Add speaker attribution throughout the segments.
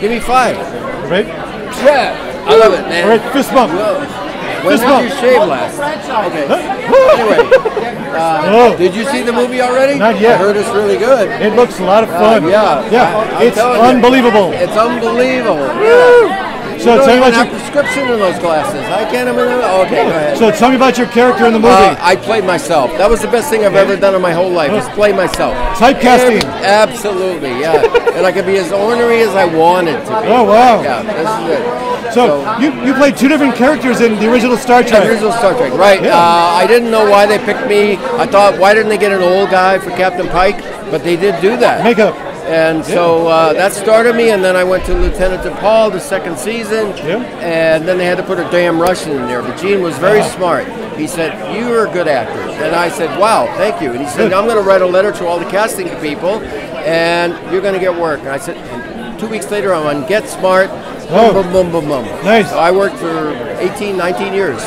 Speaker 1: Give me five.
Speaker 2: Right?
Speaker 1: Yeah, I love it, man.
Speaker 2: All right, fist bump.
Speaker 1: When
Speaker 2: Fist
Speaker 1: did
Speaker 2: bump.
Speaker 1: you shave last? Okay. Anyway, uh, did you see the movie already?
Speaker 2: Not yet.
Speaker 1: I heard it's really good.
Speaker 2: It looks a lot of
Speaker 1: Uh,
Speaker 2: fun.
Speaker 1: yeah,
Speaker 2: Yeah.
Speaker 1: I-
Speaker 2: it's
Speaker 1: telling you.
Speaker 2: unbelievable.
Speaker 1: It's unbelievable. Yeah.
Speaker 2: So tell me about your
Speaker 1: prescription in those glasses. I can't even. Okay, go ahead.
Speaker 2: So tell me about your character in the movie.
Speaker 1: Uh, I played myself. That was the best thing I've ever done in my whole life. Is play myself.
Speaker 2: Typecasting.
Speaker 1: Every- absolutely, yeah. and I could be as ornery as I wanted to be.
Speaker 2: Oh, wow.
Speaker 1: Yeah, this is it.
Speaker 2: so you, you played two different characters in the original Star Trek.
Speaker 1: The original Star Trek, right?
Speaker 2: Yeah.
Speaker 1: Uh, I didn't know why they picked me. I thought, why didn't they get an old guy for Captain Pike? But they did do that.
Speaker 2: Makeup.
Speaker 1: And so uh, that started me, and then I went to Lieutenant DePaul the second season,
Speaker 2: Yeah.
Speaker 1: and then they had to put a damn Russian in there. But Gene was very smart. He said, "You are a good actor," and I said, "Wow, thank you." And he said, "I'm going to write a letter to all the casting people, and you're going to get work." And I said, two weeks later, I'm on Get Smart.
Speaker 2: Oh.
Speaker 1: Boom, boom, boom, boom, boom.
Speaker 2: Nice.
Speaker 1: So I worked for 18, 19 years.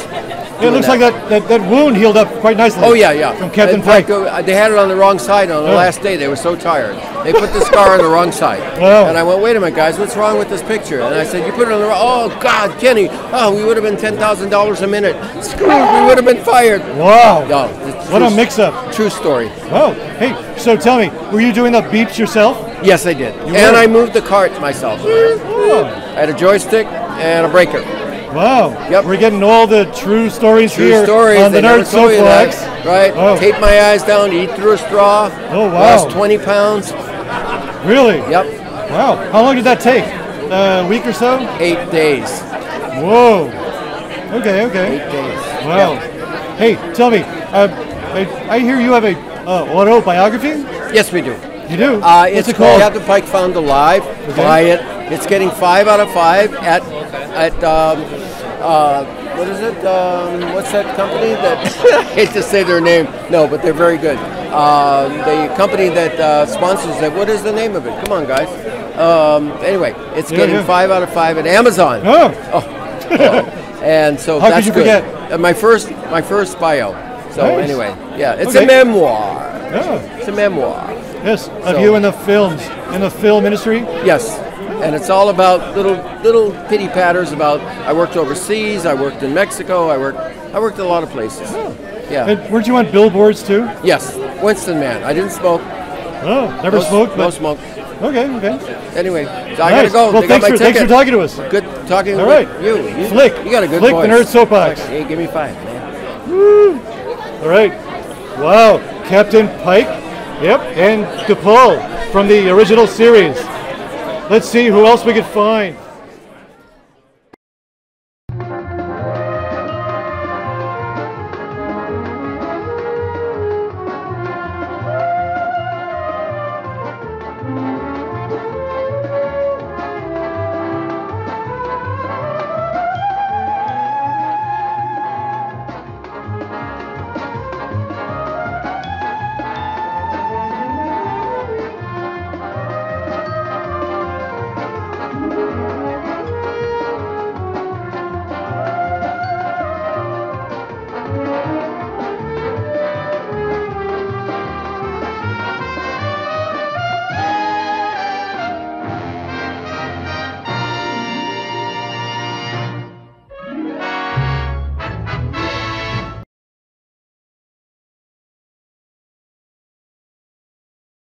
Speaker 2: It looks like that, that, that wound healed up quite nicely.
Speaker 1: Oh yeah, yeah.
Speaker 2: From Captain
Speaker 1: In
Speaker 2: Pike.
Speaker 1: uh, they had it on the wrong side on the
Speaker 2: Oh.
Speaker 1: last day. They were so tired. They put the scar on the wrong side. And I went, wait a minute, guys, what's wrong with this picture? And I said, you put it on the wrong. Oh God, Kenney. Oh, we would have been ten thousand dollars a minute. Screwed. We would have been fired.
Speaker 2: Wow.
Speaker 1: No,
Speaker 2: What a mix-up.
Speaker 1: True story.
Speaker 2: Oh, hey, so tell me, were you doing the beeps yourself?
Speaker 1: Yes, I did.
Speaker 2: You
Speaker 1: and
Speaker 2: were?
Speaker 1: I moved the cart myself.
Speaker 2: Oh,
Speaker 1: I had a joystick and a breaker.
Speaker 2: Wow.
Speaker 1: Yep.
Speaker 2: We're getting all the true stories
Speaker 1: True
Speaker 2: here
Speaker 1: stories.
Speaker 2: on the Nerd
Speaker 1: told you that,
Speaker 2: Soapbox.
Speaker 1: Right?
Speaker 2: Oh.
Speaker 1: Tape my eyes down, eat through a straw.
Speaker 2: Oh, wow.
Speaker 1: Lost 20 pounds.
Speaker 2: Really?
Speaker 1: Yep.
Speaker 2: Wow. How long did that take? Uh, a week or so?
Speaker 1: Eight days.
Speaker 2: Whoa. Okay, okay.
Speaker 1: Eight days.
Speaker 2: Wow. Hey, tell me, uh, I, I hear you have a uh, autobiography?
Speaker 1: Yes, we do.
Speaker 2: You do?
Speaker 1: Uh,
Speaker 2: What's
Speaker 1: it's
Speaker 2: it
Speaker 1: called? Captain Pike Found Alive. Buy it. It's getting five out of five at at um, uh, what is it? Um, what's that company that I hate to say their name? No, but they're very good. Um, the company that uh, sponsors it. What is the name of it? Come on, guys. Um, anyway, it's
Speaker 2: Yeah,
Speaker 1: getting
Speaker 2: yeah.
Speaker 1: five out of five at Amazon.
Speaker 2: Oh,
Speaker 1: And so
Speaker 2: How could
Speaker 1: that's
Speaker 2: you
Speaker 1: good.
Speaker 2: forget?
Speaker 1: Uh, my first my first bio. So
Speaker 2: Nice.
Speaker 1: anyway, yeah, it's
Speaker 2: Okay.
Speaker 1: a memoir.
Speaker 2: oh.
Speaker 1: It's a memoir.
Speaker 2: Yes, of
Speaker 1: So-
Speaker 2: you in the films, in the film industry.
Speaker 1: Yes, and it's all about little little pity patters. About I worked overseas. I worked in Mexico. I worked I worked a lot of places. Oh. Yeah.
Speaker 2: And weren't you on billboards too?
Speaker 1: Yes, Winston man. I didn't smoke.
Speaker 2: Oh, never
Speaker 1: no,
Speaker 2: smoked,
Speaker 1: No smoke.
Speaker 2: okay, okay.
Speaker 1: Anyway, so I gotta go.
Speaker 2: Well,
Speaker 1: they got
Speaker 2: thanks for, thanks for talking to us.
Speaker 1: Good talking
Speaker 2: All right.
Speaker 1: you. you.
Speaker 2: Flick.
Speaker 1: You got a good
Speaker 2: Flick
Speaker 1: voice.
Speaker 2: the Nerd Soapbox.
Speaker 1: Hey, give me five, man.
Speaker 2: All right. Wow, Captain Pike. Yep, and DePaul from the original series. Let's see who else we could find.